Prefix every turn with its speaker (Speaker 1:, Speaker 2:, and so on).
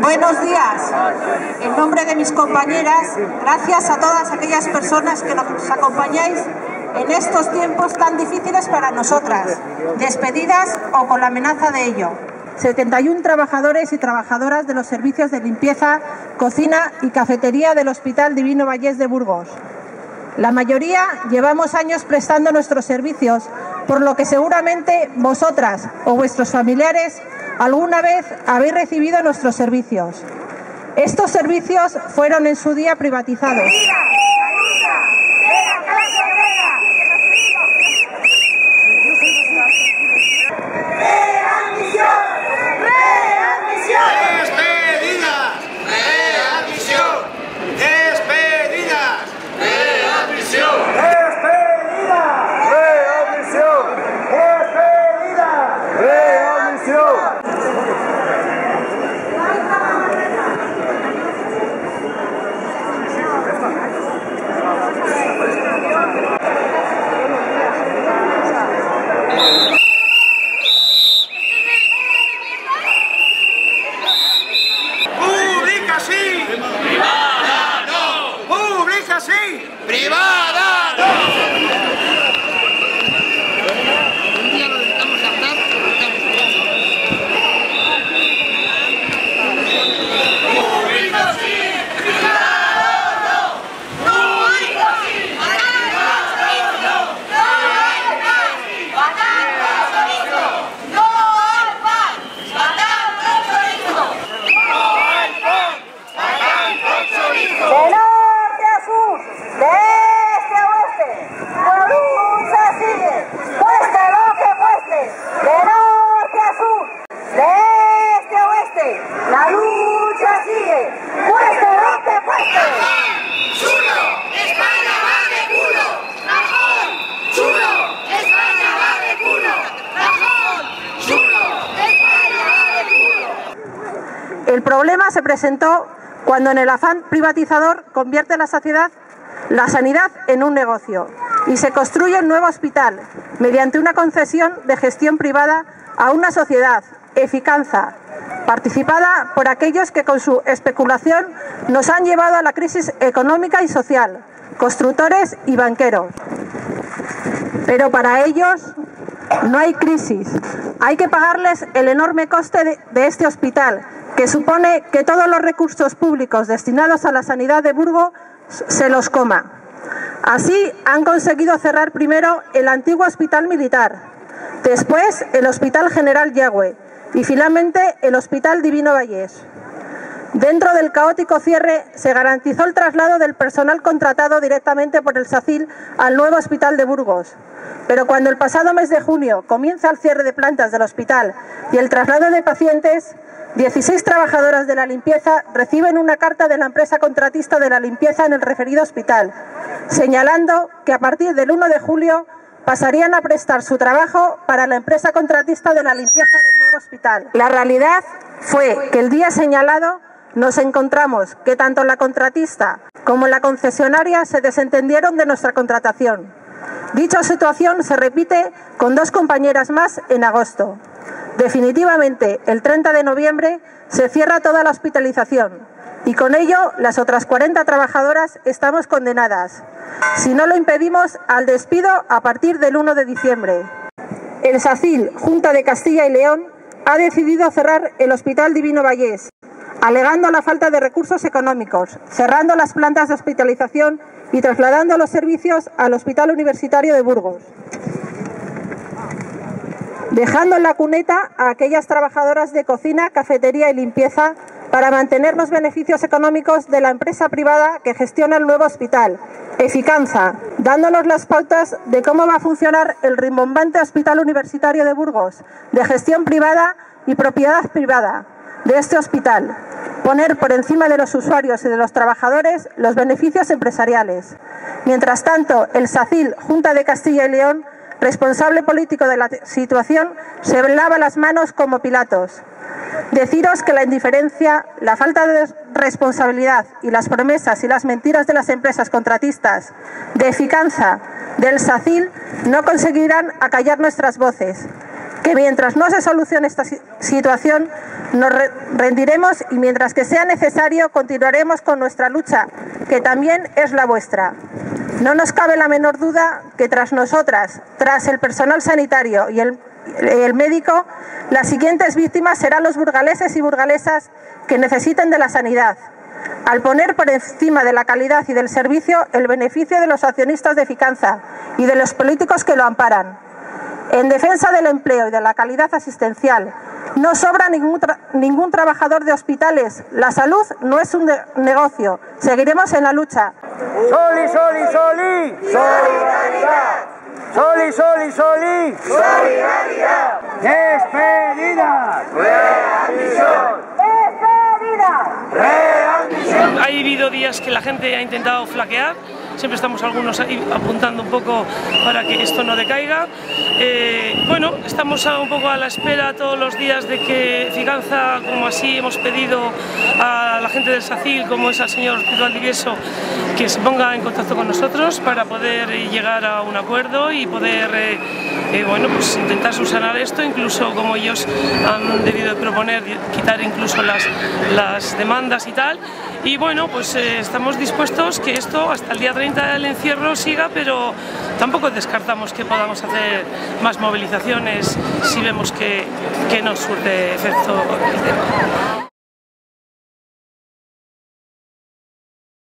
Speaker 1: Buenos días. En nombre de mis compañeras, gracias a todas aquellas personas que nos acompañáis en estos tiempos tan difíciles para nosotras, despedidas o con la amenaza de ello. 71 trabajadores y trabajadoras de los servicios de limpieza, cocina y cafetería del Hospital Divino Vallés de Burgos. La mayoría llevamos años prestando nuestros servicios, por lo que seguramente vosotras o vuestros familiares alguna vez habéis recibido nuestros servicios. Estos servicios fueron en su día privatizados. El problema se presentó cuando en el afán privatizador convierte la sociedad, la sanidad en un negocio y se construye un nuevo hospital mediante una concesión de gestión privada a una sociedad, Eficanza, participada por aquellos que con su especulación nos han llevado a la crisis económica y social, constructores y banqueros. Pero para ellos no hay crisis. Hay que pagarles el enorme coste de, este hospital, que supone que todos los recursos públicos destinados a la sanidad de Burgos se los coma. Así han conseguido cerrar primero el antiguo hospital militar, después el Hospital General Yagüe y finalmente el Hospital Divino Vallés. Dentro del caótico cierre se garantizó el traslado del personal contratado directamente por el SACIL al nuevo hospital de Burgos. Pero cuando el pasado mes de junio comienza el cierre de plantas del hospital y el traslado de pacientes, 16 trabajadoras de la limpieza reciben una carta de la empresa contratista de la limpieza en el referido hospital, señalando que a partir del 1 de julio pasarían a prestar su trabajo para la empresa contratista de la limpieza del hospital. La realidad fue que el día señalado nos encontramos que tanto la contratista como la concesionaria se desentendieron de nuestra contratación. Dicha situación se repite con dos compañeras más en agosto. Definitivamente, el 30 de noviembre se cierra toda la hospitalización y con ello las otras 40 trabajadoras estamos condenadas, si no lo impedimos, al despido a partir del 1 de diciembre. El SACIL, Junta de Castilla y León, ha decidido cerrar el Hospital Divino Vallés, alegando la falta de recursos económicos, cerrando las plantas de hospitalización y trasladando los servicios al Hospital Universitario de Burgos dejando en la cuneta a aquellas trabajadoras de cocina, cafetería y limpieza para mantener los beneficios económicos de la empresa privada que gestiona el nuevo hospital, Eficanza, dándonos las pautas de cómo va a funcionar el rimbombante Hospital Universitario de Burgos, de gestión privada y propiedad privada de este hospital, poner por encima de los usuarios y de los trabajadores los beneficios empresariales. Mientras tanto, el SACIL, Junta de Castilla y León, responsable político de la situación, se lava las manos como Pilatos. Deciros que la indiferencia, la falta de responsabilidad y las promesas y las mentiras de las empresas contratistas de eficacia del SACIL no conseguirán acallar nuestras voces, que mientras no se solucione esta situación Nos rendiremos y mientras que sea necesario continuaremos con nuestra lucha, que también es la vuestra. No nos cabe la menor duda que tras nosotras, tras el personal sanitario y el, el médico, las siguientes víctimas serán los burgaleses y burgalesas que necesiten de la sanidad, al poner por encima de la calidad y del servicio el beneficio de los accionistas de Ficanza y de los políticos que lo amparan. En defensa del empleo y de la calidad asistencial, no sobra ningún, ningún trabajador de hospitales. La salud no es un negocio. Seguiremos en la lucha.
Speaker 2: Soli, soli, soli. Solidaridad. Soli, soli, soli.
Speaker 3: Solidaridad.
Speaker 2: Despedida.
Speaker 3: Readmisión.
Speaker 2: Despedida.
Speaker 4: Ha habido días que la gente ha intentado flaquear siempre estamos algunos ahí apuntando un poco para que esto no decaiga. Eh, bueno, estamos un poco a la espera todos los días de que Figanza, como así hemos pedido a la gente del SACIL, como es al señor Pedro Aldivieso, que se ponga en contacto con nosotros para poder llegar a un acuerdo y poder eh, eh, bueno, pues intentar subsanar esto, incluso como ellos han debido proponer, quitar incluso las, las demandas y tal. Y bueno, pues estamos dispuestos que esto hasta el día 30 del encierro siga, pero tampoco descartamos que podamos hacer más movilizaciones si vemos que, que nos surte efecto el tema.